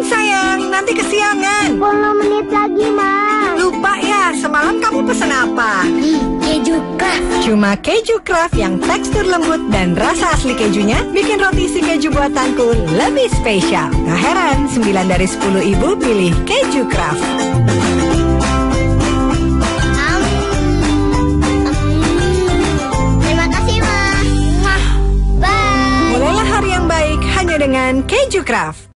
Bangun sayang, nanti kesiangan. 10 menit lagi, Ma. Lupa ya, semalam kamu pesan apa? Keju craft. Cuma keju craft yang tekstur lembut dan rasa asli kejunya bikin roti si keju buatanku lebih spesial. Gak heran, 9 dari 10 ibu pilih keju craft. Nah. Mulailah hari yang baik hanya dengan keju craft.